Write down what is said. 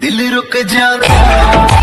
दिल रुक जाता